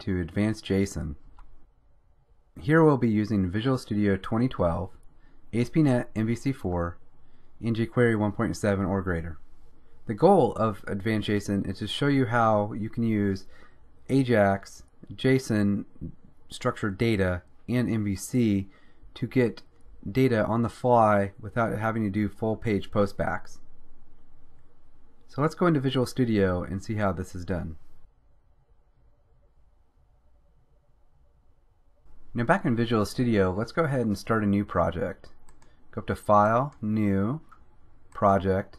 into Advanced JSON. Here we'll be using Visual Studio 2012, ASP.NET MVC4, and jQuery 1.7 or greater. The goal of Advanced JSON is to show you how you can use AJAX, JSON, structured data, and MVC to get data on the fly without having to do full page postbacks. So let's go into Visual Studio and see how this is done. Now back in Visual Studio, let's go ahead and start a new project. Go up to File, New, Project,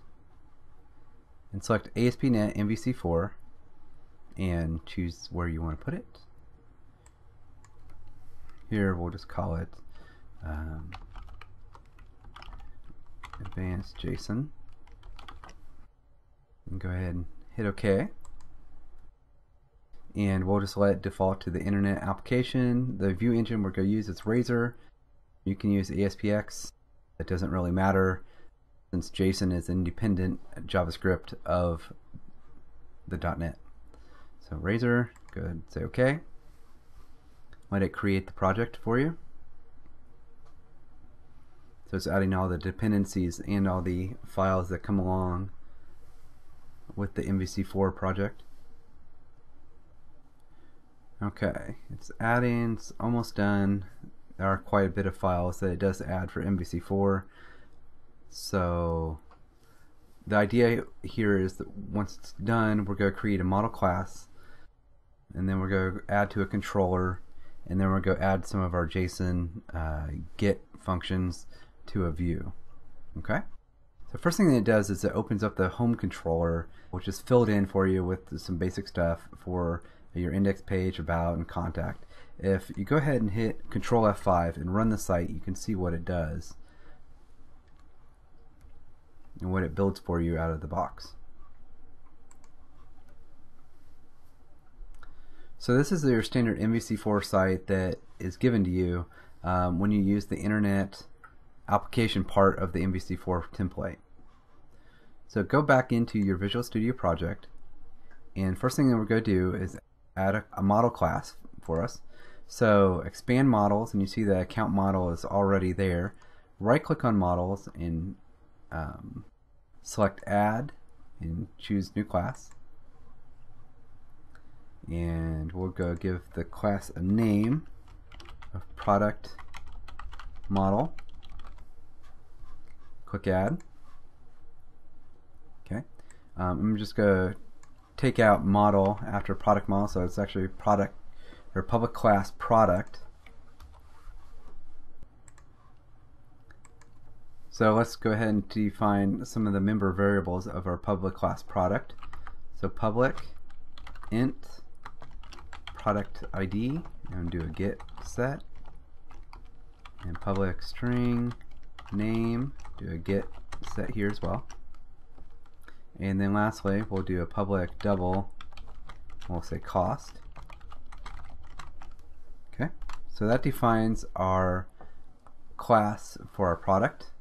and select ASP.NET MVC4 and choose where you want to put it. Here we'll just call it um, Advanced JSON. And go ahead and hit OK. And we'll just let default to the internet application. The view engine we're going to use is Razor. You can use ASPX. It doesn't really matter since JSON is independent JavaScript of the .NET. So Razor, go ahead and say OK. Let it create the project for you. So it's adding all the dependencies and all the files that come along with the MVC4 project. Okay, it's adding, it's almost done. There are quite a bit of files that it does add for MVC4. So the idea here is that once it's done, we're going to create a model class and then we're going to add to a controller and then we're going to add some of our JSON uh, get functions to a view. Okay? The first thing that it does is it opens up the home controller, which is filled in for you with some basic stuff for your index page, about, and contact. If you go ahead and hit Control F5 and run the site, you can see what it does and what it builds for you out of the box. So this is your standard MVC4 site that is given to you um, when you use the internet application part of the MVC4 template. So go back into your Visual Studio project and first thing that we're going to do is add a, a, model class for us. So expand models and you see the account model is already there. Right click on models and um, select add and choose new class and we'll go give the class a name of product model click add okay um, I'm just going to take out model after product model so it's actually product or public class product. So let's go ahead and define some of the member variables of our public class product. So public int product ID and do a get set. And public string name do a get set here as well and then lastly we'll do a public double. We'll say cost. Okay so that defines our class for our product.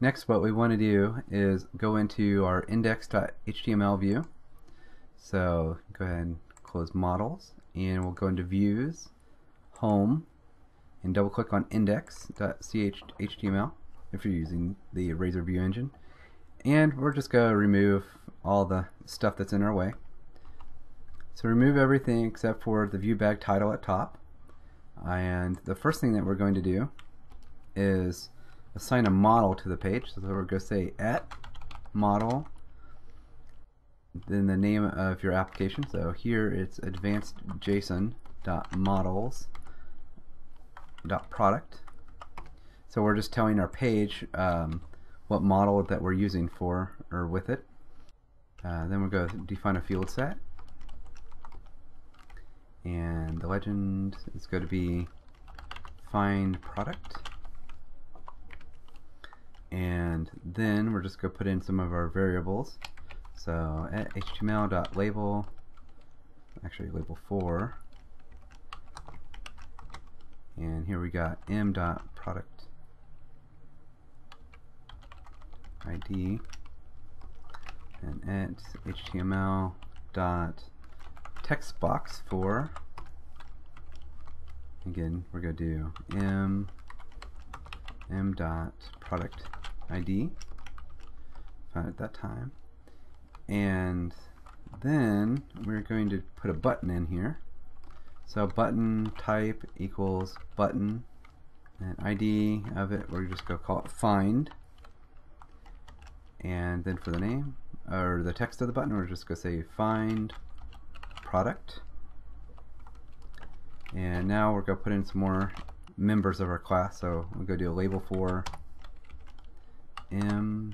Next what we want to do is go into our index.html view. So go ahead and close models and we'll go into views home and double click on index.cshtml if you're using the Razor View Engine. And we're just going to remove all the stuff that's in our way. So remove everything except for the view bag title at top. And the first thing that we're going to do is assign a model to the page. So we're going to say at model then the name of your application. So here it's advanced JSON models product. So we're just telling our page um, what model that we're using for or with it. Uh, then going to define a field set. And the legend is going to be find product. And then we're just going to put in some of our variables. So at html.label, actually label for, and here we got m.product ID and at html dot text box for again we're going to do m m dot product ID found at that time. And then we're going to put a button in here. So button type equals button and ID of it we're just going to call it find and then for the name or the text of the button we're just going to say find product. And now we're going to put in some more members of our class. So we'll go do a label for m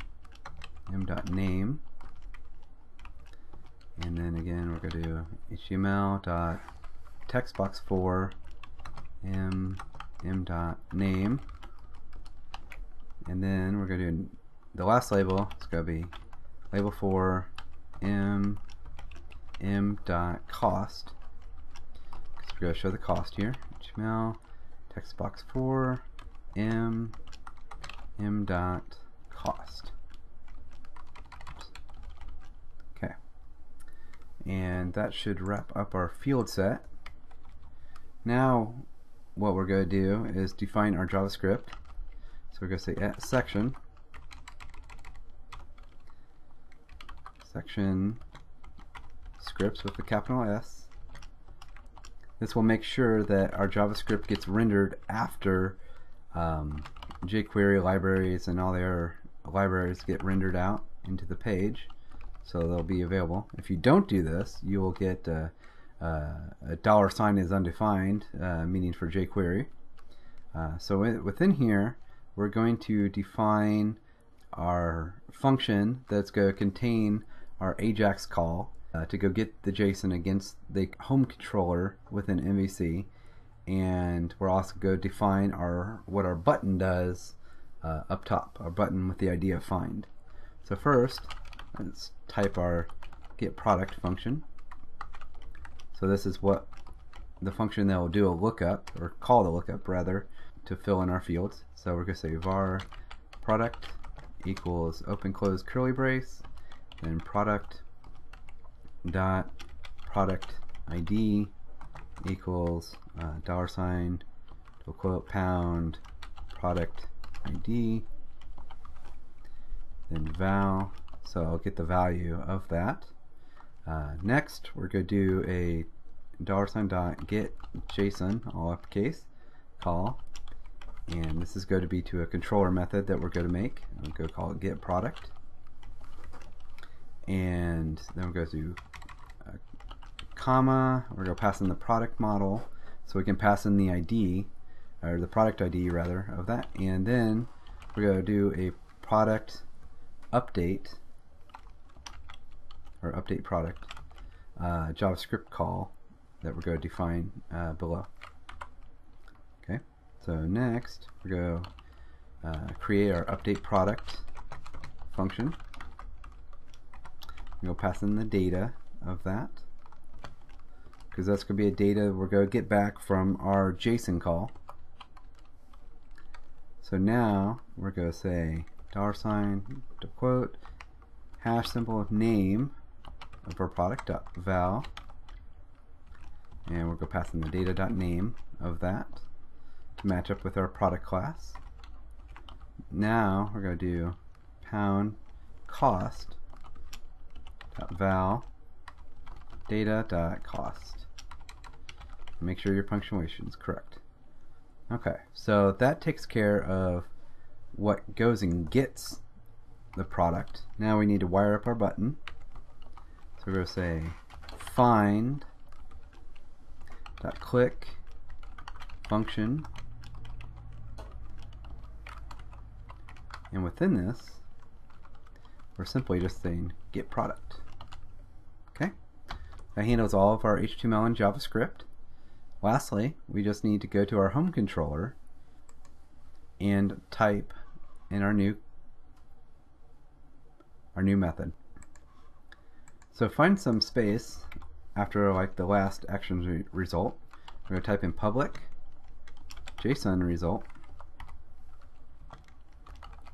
m dot name. And then again we're going to do html dot text box for m m dot name. And then we're going to do the last label it's going to be label for m m dot cost. Because we're going to show the cost here. Html text box for m m dot cost. Okay. And that should wrap up our field set. Now what we're going to do is define our JavaScript. So we're going to say section section scripts with the capital S. This will make sure that our JavaScript gets rendered after um, jQuery libraries and all their libraries get rendered out into the page so they'll be available. If you don't do this you will get uh, uh, a dollar sign is undefined uh, meaning for jQuery. Uh, so within here we're going to define our function that's going to contain our AJAX call uh, to go get the JSON against the home controller within MVC and we're also going to define our what our button does uh, up top, our button with the idea of find. So first, let's type our get product function. So this is what the function that will do a lookup, or call the lookup rather, to fill in our fields. So we're going to say var product equals open close curly brace then product dot product ID equals uh, dollar sign to quote pound product ID then val so I'll get the value of that. Uh, next we're going to do a dollar sign dot get JSON all uppercase call. And this is going to be to a controller method that we're going to make. I'm going to call it get product and then we'll go to a comma we're going to pass in the product model so we can pass in the ID or the product ID rather of that. And then we're going to do a product update or update product uh, JavaScript call that we're going to define uh, below. Okay so next we're going to uh, create our update product function We'll pass in the data of that because that's going to be a data we're going to get back from our JSON call. So now we're going to say dollar sign to quote hash symbol of name of our product dot val and we're going to pass in the data dot name of that to match up with our product class. Now we're going to do pound cost val data dot cost. Make sure your punctuation is correct. Okay, so that takes care of what goes and gets the product. Now we need to wire up our button. So we're going to say find dot click function and within this we're simply just saying get product that handles all of our HTML and JavaScript. Lastly, we just need to go to our home controller and type in our new our new method. So find some space after like the last actions re result. We're going to type in public JSON result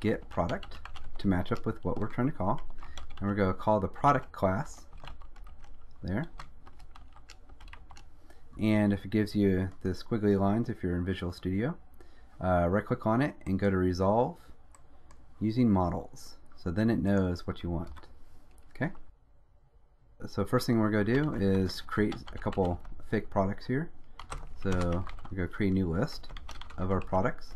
get product to match up with what we're trying to call. And we're going to call the product class there. and if it gives you the squiggly lines if you're in Visual Studio uh, right click on it and go to resolve using models. So then it knows what you want okay? So first thing we're going to do is create a couple fake products here. So we're going to create a new list of our products.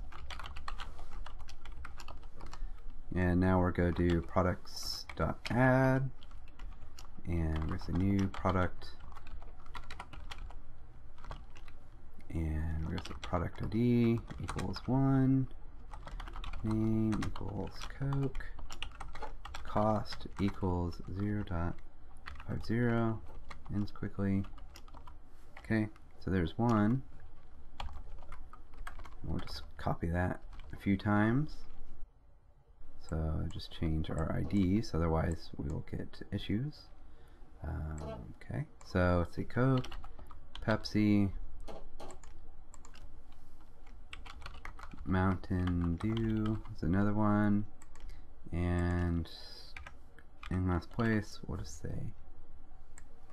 And now we're going to do products.add and with a new product. And to say product ID equals 1 name equals Coke. Cost equals 0 0.50 ends quickly. Okay so there's one. We'll just copy that a few times. So just change our IDs otherwise we will get issues um, okay so let's see Coke Pepsi Mountain Dew is another one. And in last place, we'll say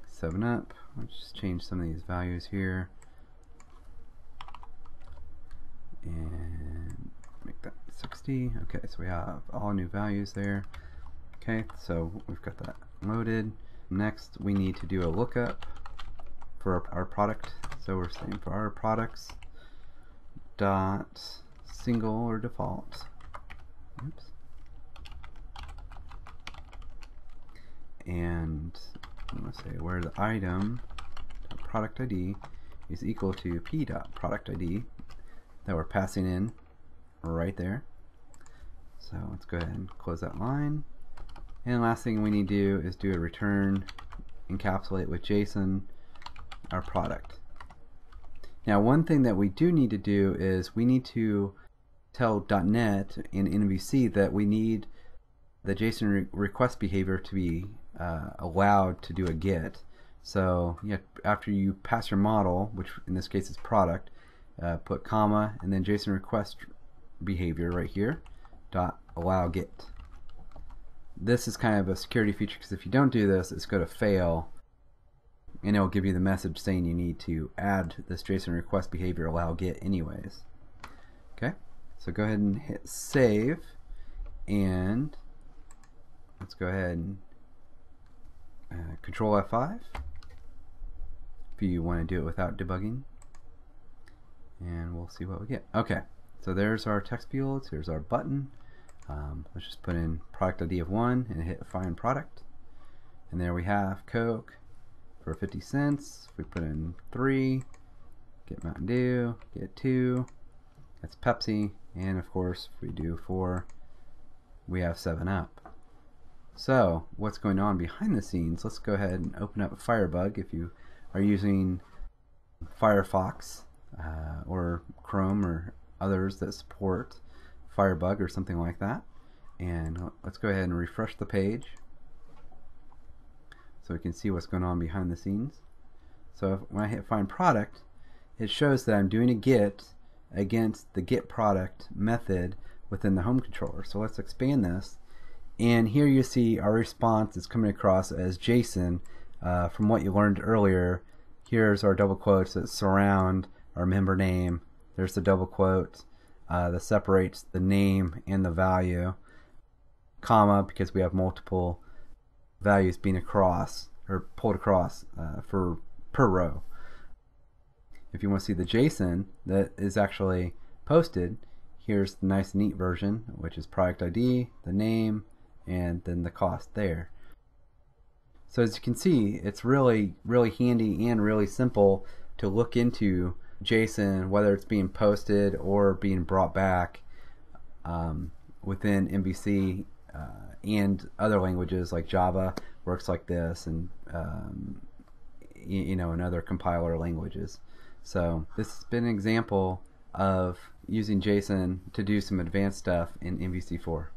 7 Up. Let's just change some of these values here. And make that 60. Okay, so we have all new values there. Okay, so we've got that loaded. Next, we need to do a lookup for our, product. So we're saying for our products dot single or default. Oops. And I'm going to say where the item product ID is equal to p dot product ID that we're passing in right there. So let's go ahead and close that line. And last thing we need to do is do a return encapsulate with JSON our product. Now one thing that we do need to do is we need to tell .NET in MVC that we need the JSON re request behavior to be uh, allowed to do a get. So you have, after you pass your model, which in this case is product, uh, put comma and then JSON request behavior right here dot allow get. This is kind of a security feature because if you don't do this, it's going to fail and it will give you the message saying you need to add this JSON request behavior allow get anyways. Okay. So go ahead and hit save and let's go ahead and uh, control F5 if you want to do it without debugging and we'll see what we get. Okay, so there's our text fields, here's our button. Um, let's just put in product ID of 1 and hit find product. And there we have Coke for 50 cents. We put in 3, get Mountain Dew, get 2, that's Pepsi, and of course if we do 4 we have 7 up so what's going on behind the scenes let's go ahead and open up Firebug if you are using Firefox uh, or Chrome or others that support Firebug or something like that and let's go ahead and refresh the page so we can see what's going on behind the scenes so if, when I hit find product it shows that I'm doing a get against the get product method within the home controller. So let's expand this. And here you see our response is coming across as JSON uh, from what you learned earlier. Here's our double quotes that surround our member name. There's the double quote uh, that separates the name and the value, comma, because we have multiple values being across or pulled across uh, for per row if you want to see the JSON that is actually posted, here's the nice neat version, which is product ID, the name, and then the cost there. So as you can see, it's really, really handy and really simple to look into JSON, whether it's being posted or being brought back um, within MVC uh, and other languages like Java works like this, and um, you know, in other compiler languages. So this has been an example of using JSON to do some advanced stuff in MVC4.